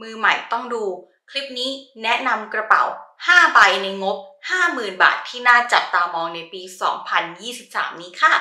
มือใหม่ต้องดู คลิปนี้แนะนำกระเป๋า 5 ใบในงบ 50,000 บาทที่น่าจับตามองในปี 2023 นี้ค่ะ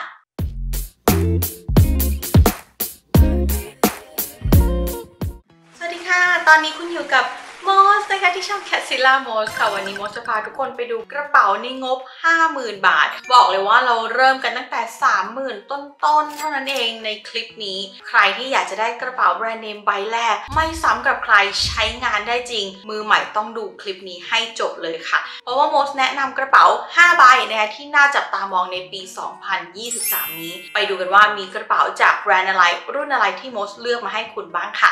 สวัสดีค่ะตอนนี้คุณอยู่กับ มอสนะคะที่ช่อง Catzilla m o s ค่ะวันนี้มอสจะพาทุกคนไปดูกระเป๋าในงบ 50,000 บาท บอกเลยว่าเราเริ่มกันตั้งแต่ 30,000 ต้นๆ เท่านั้นเองในคลิปนี้ ใครที่อยากจะได้กระเป๋าแบรนด์เนมใบแรก ไม่ซ้ำกับใครใช้งานได้จริง มือใหม่ต้องดูคลิปนี้ให้จบเลยค่ะ เพราะว่ามอสแนะนำกระเป๋า 5 ใบนะคะที่น่าจับตามองในปี 2023 นี้ ไปดูกันว่ามีกระเป๋าจากแบรนด์อะไรรุ่นอะไรที่มอสเลือกมาให้คุณบ้างค่ะ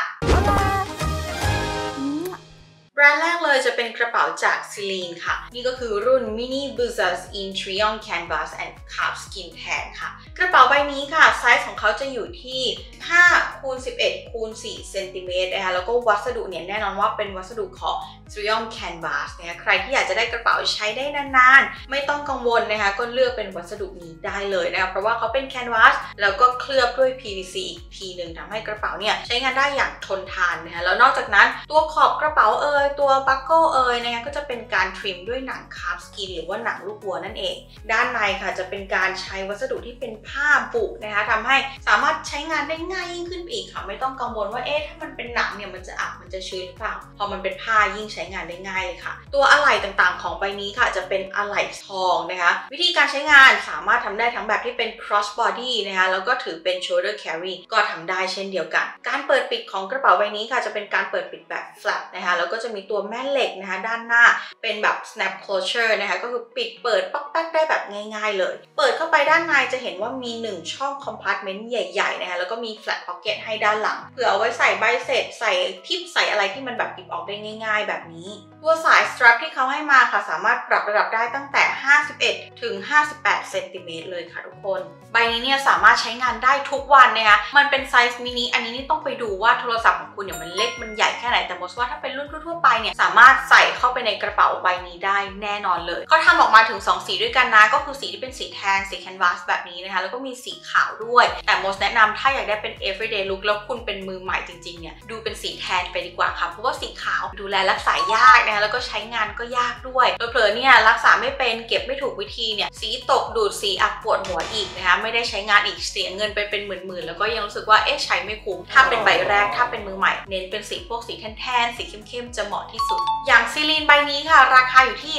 รนด์แรกเลยจะเป็นกระเป๋าจากซิลีนค่ะ นี่ก็คือรุ่น Mini b u z z a s in Trion Canvas and Carb Skin Tan ค่ะ กระเป๋าใบนี้ค่ะ ไซส์ของเขาจะอยู่ที่5คูณ11คูณ4เซนติเมตรนะคะแล้วก็วัสดุเนี่ยแน่นอนว่าเป็นวัสดุของ Triomphe Canvas นะคะใครที่อยากจะได้กระเป๋าใช้ได้นานๆ ไม่ต้องกังวลนะคะ ก็เลือกเป็นวัสดุนี้ได้เลยนะคะ เพราะว่าเขาเป็น Canvas แล้วก็เคลือบด้วย PVC อีกทีหนึ่งทำให้กระเป๋าเนี่ยใช้งานได้อย่างทนทานนะคะ แล้วนอกจากนั้นตัวขอบกระเป๋าเอยตัว buckle เอยนะคะก็จะเป็นการ trim ด้วยหนัง calfskin หรือว่าหนังลูกวัวนั่นเอง ด้านในค่ะจะเป็นการใช้วัสดุที่เป็นผ้าบุนะคะทำให้สามารถใช้งานได้ง่ายยิ่งขึ้นไปอีกค่ะ ไม่ต้องกังวลว่าเอ๊ะถ้ามันเป็นหนังเนี่ยมันจะอับมันจะชื้นหรือเปล่า พอมันเป็นผ้ายิ่งใช้งานได้ง่ายเลยค่ะ ตัวอะไหล่ต่างๆ ของใบนี้ค่ะ จะเป็นอะไหล่ทองนะคะ วิธีการใช้งานสามารถทำได้ทั้งแบบที่เป็น cross body นะคะแล้วก็ถือเป็น shoulder carry ก็ทำได้เช่นเดียวกัน การเปิดปิดของกระเป๋าใบนี้ค่ะ จะเป็นการเปิดปิดแบบ flat นะคะแล้วก็จะมีตัวแม่เหล็กนะคะด้านหน้าเป็นแบบ snap closure นะคะก็คือปิดเปิดป๊อกแป๊กได้แบบง่ายๆเลย เปิดเข้าไปด้านในจะเห็นว่ามี 1 ช่อง compartment ใหญ่ๆนะคะแล้วก็มี flat pocket ให้ด้านหลังเผื่อเอาไว้ใส่ใบเสร็จใส่ทิปใส่อะไรที่มันแบบหยิบออกได้ง่าย ๆ แบบนี้ ตัวสาย strap ที่เขาให้มาค่ะสามารถปรับระดับได้ตั้งแต่ 51 ถึง 58 เซนติเมตรเลยค่ะทุกคน ใบนี้เนี่ยสามารถใช้งานได้ทุกวันนะคะ มันเป็นไซส์มินิ อันนี้นี่ต้องไปดูว่าโทรศัพท์ของคุณเนี่ยมันเล็กมันใหญ่แค่ไหน แต่มดว่าถ้าเป็นรุ่นทั่วไปเนี่ยสามารถใส่เข้าไปในกระเป๋าใบนี้ได้แน่นอนเลย เขาทำออกมาถึง 2 สีด้วยกันนะ ก็คือสีที่เป็นสีแทนสีแคนวาสแบบนี้นะคะ แล้วก็มีสีขาวด้วย แต่มดแนะนำถ้าอยากได้เป็น everyday look แล้วคุณเป็นมือใหม่จริงๆเนี่ย ดูเป็นสีแทนไปดีกว่าค่ะ เพราะว่าสีขาวดูแลรักษายากนะคะแล้วก็ใช้งานก็ยากด้วยเผลอๆเนี่ยรักษาไม่เป็นเก็บไม่ถูกวิธีเนี่ยสีตกดูดสีอับปวดหัวอีกนะคะไม่ได้ใช้งานอีกเสียเงินไปเป็นหมื่นๆแล้วก็ยังรู้สึกว่าเอ๊ะใช้ไม่คุ้มถ้าเป็นใบแรกถ้าเป็นมือใหม่ เน้นเป็นสีพวกสีแทนๆสีเข้มๆจะเหมาะที่สุด อย่างซีลีนใบนี้ค่ะ ราคาอยู่ที่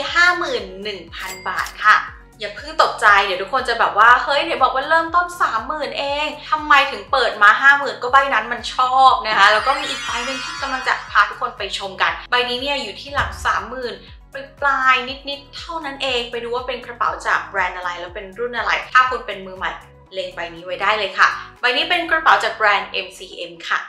51,000 บาทค่ะ อย่าเพิ่งตกใจเดี๋ยวทุกคนจะแบบว่าเฮ้ยเดี๋ยวบอกว่าเริ่มต้น 30,000 เองทำไมถึงเปิดมา 50,000 ก็ใบนั้นมันชอบนะคะแล้วก็มีอีกใบหนึ่งที่กำลังจะพาทุกคนไปชมกัน ใบนี้เนี่ยอยู่ที่หลัก 30,000ปลายนิดๆเท่านั้นเองไปดูว่าเป็นกระเป๋าจากแบรนด์อะไรแล้วเป็นรุ่นอะไร ถ้าคุณเป็นมือใหม่เล็งใบนี้ไว้ได้เลยค่ะ ใบนี้เป็นกระเป๋าจากแบรนด์ MCM ค่ะ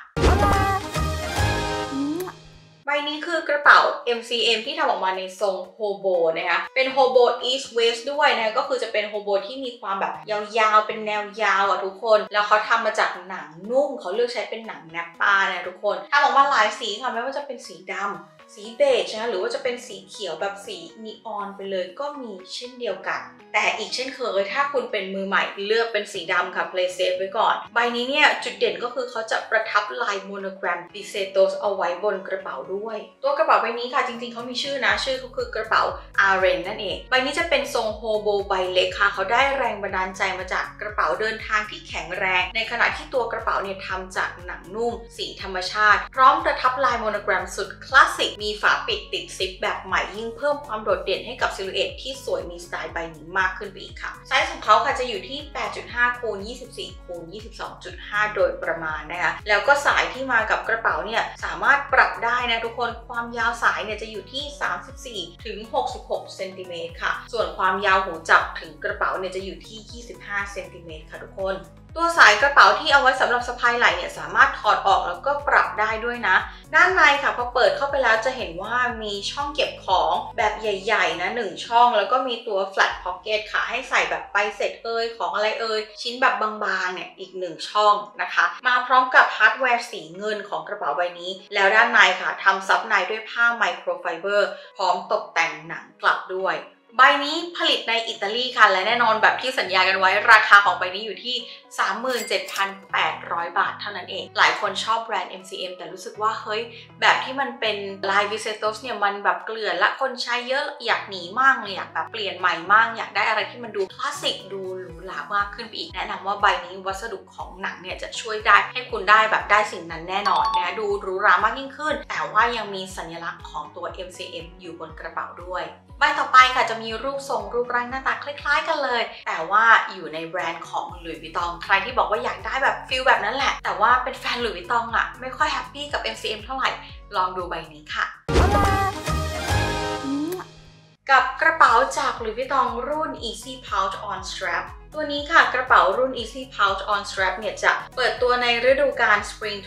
นี้คือกระเป๋า MCM ที่ทำออกมาในทรงโฮโบนะคะ เป็นโฮโบ East West ด้วยนะคะก็คือจะเป็นโฮโบที่มีความแบบยาวๆ เป็นแนวยาวอะทุกคน แล้วเขาทำมาจากหนังนุ่ม เขาเลือกใช้เป็นหนังแนปปานะทุกคนทำออกมาหลายสีค่ะไม่ว่าจะเป็นสีดำ สีเบจนะหรือว่าจะเป็นสีเขียวแบบสีนีออนไปเลยก็มีเช่นเดียวกัน แต่อีกเช่นเคย ถ้าคุณเป็นมือใหม่เลือกเป็นสีดำค่ะ play safe ไว้ก่อน ใบนี้เนี่ย จุดเด่นก็คือเขาจะประทับลายโมโนแกรม b i s e t o s เอาไว้บนกระเป๋าด้วย ตัวกระเป๋าใบนี้ค่ะจริงๆเขามีชื่อนะ ชื่อเขาคือกระเป๋า a r e n นั่นเอง ใบนี้จะเป็นทรง hobo ใบเล็กค่ะเขาได้แรงบันดาลใจมาจากกระเป๋าเดินทางที่แข็งแรง ในขณะที่ตัวกระเป๋าเนี่ยทำจากหนังนุ่ม สีธรรมชาติ พร้อมประทับลายโมโนแกรมสุดคลาสสิกมีฝาปิดติดซิปแบบใหม่ยิ่งเพิ่มความโดดเด่นให้กับ silhouette ที่สวยมีสไตล์ใบนี้มากขึ้นไปอีกค่ะ ไซส์ของเขาค่ะจะอยู่ที่ 8.5คูณ24คูณ22.5 โดยประมาณนะคะ แล้วก็สายที่มากับกระเป๋าเนี่ยสามารถปรับได้นะทุกคน ความยาวสายเนี่ยจะอยู่ที่ 34ถึง66เซนติเมตรค่ะ ส่วนความยาวหูจับถึงกระเป๋าเนี่ยจะอยู่ที่ 25เซนติเมตรค่ะทุกคน ตัวสายกระเป๋าที่เอาไว้สำหรับสะพายไหล่เนี่ยสามารถถอดออกแล้วก็ปรับได้ด้วยนะ ด้านในค่ะพอเปิดเข้าไปแล้วจะเห็นว่ามีช่องเก็บของแบบใหญ่ๆนะ1ช่อง แล้วก็มีตัว flat pocket ค่ะให้ใส่แบบไปเสร็จเอ่ยของอะไรเอ่ยชิ้นแบบบางๆเนี่ยอีก1ช่องนะคะ มาพร้อมกับฮาร์ดแวร์สีเงินของกระเป๋าใบนี้ แล้วด้านในค่ะทำซับในด้วยผ้าไมโครไฟเบอร์พร้อมตกแต่งหนังกลับด้วย ใบนี้ผลิตในอิตาลีค่ะ และแน่นอนแบบที่สัญญากันไว้ราคาของใบนี้อยู่ที่ 37,800 บาทเท่านั้นเอง หลายคนชอบแบรนด์ MCM แต่รู้สึกว่าเฮ้ย แบบที่มันเป็นลายวิเซโตสเนี่ย มันแบบเกลื่อนและคนใช้เยอะอยากหนีมากเลยอยากแบบเปลี่ยนใหม่มาก อยากได้อะไรที่มันดูคลาสสิกดูหรูหรามากขึ้นไปอีกแนะนำว่าใบนี้วัสดุของหนังเนี่ยจะช่วยได้ให้คุณได้แบบได้สิ่งนั้นแน่นอนนะดูหรูหรามากยิ่งขึ้น แต่ว่ายังมีสัญลักษณ์ของตัว MCM อยู่บนกระเป๋าด้วย ใบต่อไปค่ะจะมีรูปทรงรูปร่างหน้าตาคล้าย ๆ กันเลย แต่ว่าอยู่ในแบรนด์ของหลุยส์วิตองใครที่บอกว่าอยากได้แบบ feel แบบนั้นแหละ แต่ว่าเป็นแฟนหลุยส์วิตองอะไม่ค่อย happy กับ MCM เท่าไหร่ ลองดูใบนี้ค่ะกับกระเป๋าจากหลุยส์วิตองรุ่น Easy Pouch on Strap ตัวนี้ค่ะกระเป๋ารุ่น Easy Pouch on Strap เนี่ยจะเปิดตัวในฤดูกาล Spring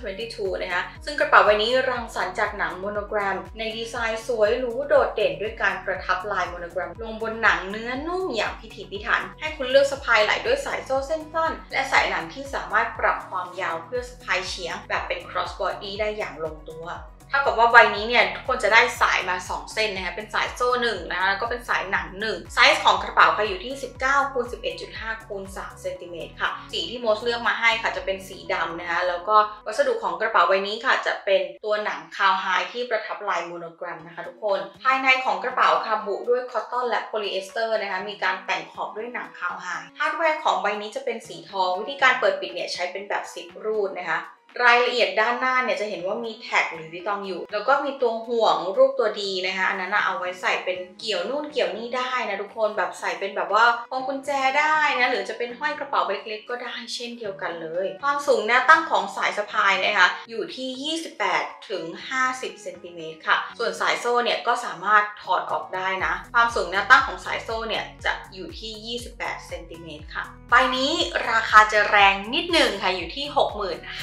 2022 นะคะ ซึ่งกระเป๋าใบนี้รังสรรค์จากหนังโมโนแกรม ในดีไซน์สวยหรูโดดเด่นด้วยการประทับลายโมโนแกรม ลงบนหนังเนื้อนุ่มอย่างพิถีพิถัน ให้คุณเลือกสะพายไหล่ด้วยสายโซ่เส้นสั้น และสายหนังที่สามารถปรับความยาวเพื่อสะพายเฉียง แบบเป็น cross body ได้อย่างลงตัว เท่ากับว่าใบนี้เนี่ยทุกคนจะได้สายมา 2 เส้นนะคะเป็นสายโซ่1นะคะแล้วก็เป็นสายหนัง1ไซส์ของกระเป๋าค่ะอยู่ที่ 19คูณ11.5คูณ3เซนติเมตรค่ะ สีที่โมสเลือกมาให้ค่ะจะเป็นสีดำนะคะแล้วก็วัสดุของกระเป๋าใบนี้ค่ะ จะเป็นตัวหนัง cowhide ที่ประทับลายโมโนแกรมนะคะทุกคน ภายในของกระเป๋าค่ะบุด้วย cotton และโพลีเอสเตอร์นะคะมีการแต่งขอบด้วยหนัง cowhide ฮาร์ดแวร์ของใบนี้จะเป็นสีทอง วิธีการเปิดปิดเนี่ยใช้เป็นแบบซิปรูดนะคะ รายละเอียดด้านหน้าเนี่ยจะเห็นว่ามีแท็กหรือวิตองอยู่ แล้วก็มีตัวห่วงรูปตัวดีนะคะ อันนั้นเอาไว้ใส่เป็นเกี่ยวนู่นเกี่ยวนี่ได้นะทุกคนแบบใส่เป็นแบบว่าพวงกุญแจได้นะหรือจะเป็นห้อยกระเป๋าเล็กๆก็ได้เช่นเดียวกันเลย ความสูงแนวตั้งของสายสะพายนะคะอยู่ที่ 28ถึง50เซนติเมตรค่ะ ส่วนสายโซ่เนี่ยก็สามารถถอดออกได้นะ ความสูงแนวตั้งของสายโซ่เนี่ยจะอยู่ที่ 28เซนติเมตรค่ะใบนี้ราคาจะแรงนิดหนึ่งค่ะอยู่ที่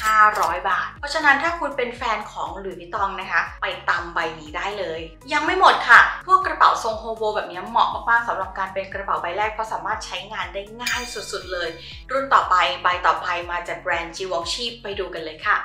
65,000บาท เพราะฉะนั้นถ้าคุณเป็นแฟนของหลุยส์วิตตองนะคะ ไปตำใบนี้ได้เลย ยังไม่หมดค่ะ พวกกระเป๋าทรง hobo แบบนี้เหมาะมากๆสำหรับการเป็นกระเป๋าใบแรกเพราะสามารถใช้งานได้ง่ายสุดๆเลย รุ่นต่อไปใบต่อไปมาจากแบรนด์จีวองชีไปดูกันเลยค่ะ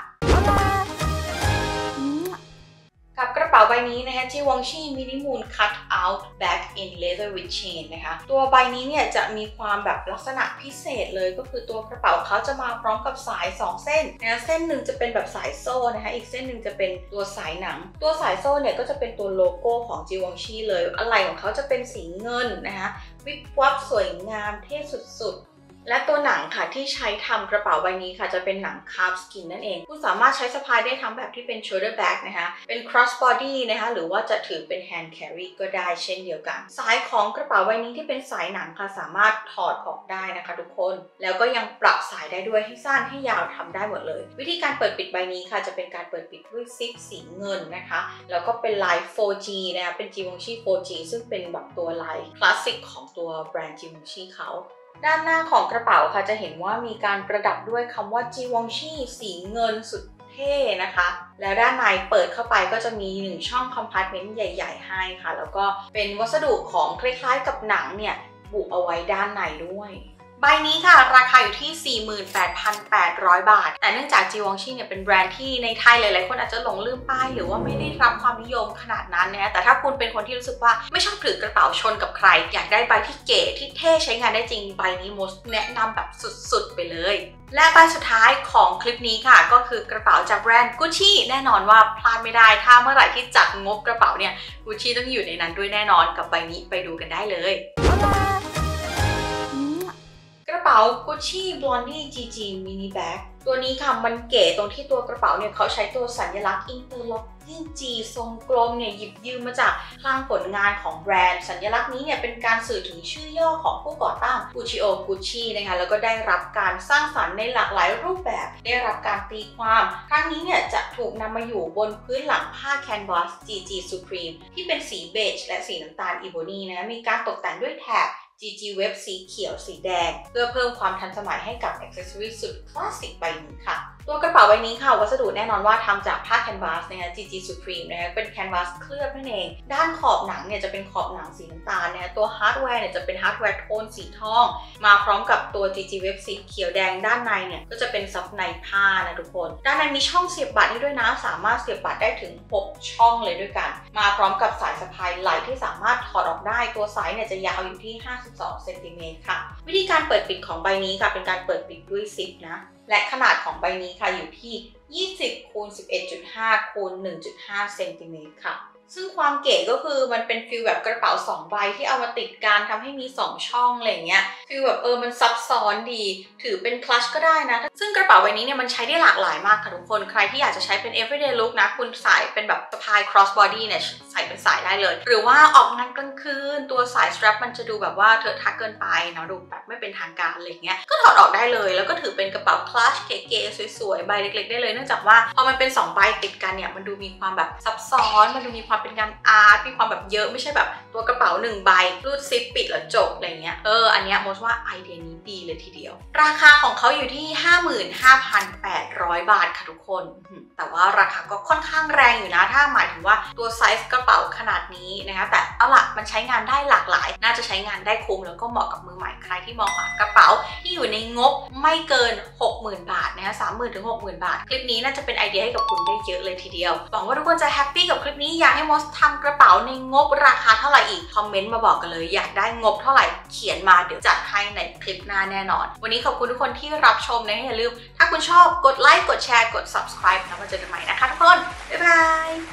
ใบนี้นะคะจีวองชีมินิมูนคัตเอาท์แบ็กอินเลเ h อร์วิ c เชนนะคะ ตัวใบนี้เนี่ยจะมีความแบบลักษณะพิเศษเลยก็คือตัวกระเป๋าเขาจะมาพร้อมกับสาย 2 เส้นนะเส้นหนึ่งจะเป็นแบบสายโซ่นะคะอีกเส้นหนึ่งจะเป็นตัวสายหนัง ตัวสายโซ่เนี่ยก็จะเป็นตัวโลโก้ของจีวองชีเลยอะไรของเขาจะเป็นสีเงินนะคะวิบวับสวยงามเท่สุดๆ และตัวหนังค่ะที่ใช้ทำกระเป๋าใบนี้ค่ะจะเป็นหนังคาร์บสกินนั่นเอง คุณสามารถใช้สะพายได้ทั้งแบบที่เป็น shoulder bag นะคะเป็น cross body นะคะหรือว่าจะถือเป็น hand carry ก็ได้เช่นเดียวกัน สายของกระเป๋าใบนี้ที่เป็นสายหนังค่ะสามารถถอดออกได้นะคะทุกคน แล้วก็ยังปรับสายได้ด้วยให้สั้นให้ยาวทำได้หมดเลย วิธีการเปิดปิดใบนี้ค่ะจะเป็นการเปิดปิดด้วยซิปสีเงินนะคะแล้วก็เป็นลาย 4G นะคะเป็น Givenchy 4G ซึ่งเป็นแบบตัวลายคลาสสิกของตัวแบรนด์ Givenchy เขา ด้านหน้าของกระเป๋าค่ะจะเห็นว่ามีการประดับด้วยคำว่า Givenchy สีเงินสุดเท่นะคะ แล้วด้านในเปิดเข้าไปก็จะมี1ช่อง compartment ใหญ่ ๆ ให้ค่ะ แล้วก็เป็นวัสดุของคล้ายๆกับหนังเนี่ยบุเอาไว้ด้านในด้วย ใบนี้ค่ะ ราคาอยู่ที่ 48,800 บาท แต่เนื่องจาก Givenchy เนี่ยเป็นแบรนด์ที่ในไทยหลายๆ คนอาจจะหลงลืมป้าย หรือว่าไม่ได้รับความนิยมขนาดนั้นนะแต่ถ้าคุณเป็นคนที่รู้สึกว่าไม่ชอบถือกระเป๋าชนกับใคร อยากได้ใบที่เก๋ที่เท่ใช้งานได้จริงใบนี้มอสแนะนำแบบสุดๆ ไปเลยและใบสุดท้ายของคลิปนี้ค่ะ ก็คือกระเป๋าจากแบรนด์กุชชี่แน่นอนว่าพลาดไม่ได้ ถ้าเมื่อไหร่ที่จัดงบกระเป๋าเนี่ยกุชชี่ต้องอยู่ในนั้นด้วยแน่นอนกับใบนี้ไปดูกันได้เลย เป๋า Gucci Blondie GG Mini Bag ตัวนี้ค่ะมันเก๋ตรงที่ตัวกระเป๋าเนี่ยเขาใช้ตัวสัญลักษณ์ interlocking G ทรงกลมเนี่ยหยิบยืมมาจากคลังผลงานของแบรนด์ สัญลักษณ์นี้เนี่ยเป็นการสื่อถึงชื่อย่อของผู้ก่อตั้ง Guccio Gucci นะคะแล้วก็ได้รับการสร้างสรรค์ในหลากหลายรูปแบบ ได้รับการตีความ ครั้งนี้เนี่ยจะถูกนำมาอยู่บนพื้นหลังผ้า canvas GG Supreme ที่เป็นสี beige และสีน้ำตาล ebony นะมีการตกแต่งด้วยแถบ GG Web สีเขียวสีแดง เพื่อเพิ่มความทันสมัยให้กับ accessory สุดคลาสสิกใบนี้ค่ะ ตัวกระเป๋าใบนี้ค่ะ วัสดุแน่นอนว่าทำจากผ้า canvas นะคะ GG Supreme นะคะเป็น canvas เคลือบนั่นเอง ด้านขอบหนังเนี่ยจะเป็นขอบหนังสีน้ำตาลนะคะตัวฮาร์ดแวร์เนี่ยจะเป็นฮาร์ดแวร์โทนสีทอง มาพร้อมกับตัว GG Web สีเขียวแดงด้านในเนี่ยก็จะเป็นซับในผ้านะทุกคน ด้านในมีช่องเสียบบัตรให้ด้วยนะ สามารถเสียบบัตรได้ถึง 6 ช่องเลยด้วยกัน มาพร้อมกับสายสะพายไหล่ที่สามารถถอดออกได้ตัวสายเนี่ยจะยาวอยู่ที่ 52เซนติเมตรค่ะ วิธีการเปิดปิดของใบนี้ค่ะเป็นการเปิดปิดด้วยซิปนะ และขนาดของใบนี้ค่ะอยู่ที่ 20คูณ11.5คูณ1.5เซนติเมตรค่ะ ซึ่งความเก๋ก็คือมันเป็น feel แบบกระเป๋า2ใบที่เอามาติดกันทำให้มี 2 ช่องอะไรเงี้ย feel แบบเออมันซับซ้อนดี ถือเป็นคลัชก็ได้นะ ซึ่งกระเป๋าใบนี้เนี่ยมันใช้ได้หลากหลายมากค่ะทุกคน ใครที่อยากจะใช้เป็น everyday look นะ คุณใส่เป็นแบบสะพาย cross body เนี่ยใส่เป็นสายได้เลย หรือว่าออกงานกลางคืน ตัวสาย strap มันจะดูแบบว่าเถอะทักเกินไปเนาะดูแบบไม่เป็นทางการอะไรเงี้ยก็ถอดออกได้เลย แล้วก็ถือเป็นกระเป๋าคลัชเก๋ๆสวยๆใบเล็ก ๆ ได้เลยเนื่องจากว่าพอมันเป็นสองใบติดกันเนี่ยมันดูมีความแบบซับซ้อนมันดูมีความเป็นงานอาร์ตมีความแบบเยอะไม่ใช่แบบตัวกระเป๋าหนึ่งใบรูดซิปปิดแล้วจบอะไรเงี้ยเอออันเนี้ยมดว่าไอเดียนี้ดีเลยทีเดียว ราคาของเขาอยู่ที่ 55,800 บาทค่ะทุกคน แต่ว่าราคาก็ค่อนข้างแรงอยู่นะ ถ้าหมายถึงว่าตัวไซส์กระเป๋าขนาดนี้นะคะแต่เอาล่ะมันใช้งานได้หลากหลาย น่าจะใช้งานได้คุ้มแล้วก็เหมาะกับมือใหม่ใครที่มองหากระเป๋า อยู่ในงบไม่เกิน 60,000 บาทนะคะ30,000ถึง60,000บาท คลิปนี้น่าจะเป็นไอเดียให้กับคุณได้เยอะเลยทีเดียว หวังว่าทุกคนจะแฮปปี้กับคลิปนี้อยากให้มอสทำกระเป๋าในงบราคาเท่าไหร่อีก คอมเมนต์มาบอกกันเลยอยากได้งบเท่าไหร่เขียนมาเดี๋ยวจัดให้ในคลิปหน้าแน่นอน วันนี้ขอบคุณทุกคนที่รับชมนะอย่าลืม ถ้าคุณชอบกดไลค์กดแชร์กด subscribe แล้วมาเจอกันใหม่นะคะทุกคนบ๊ายบาย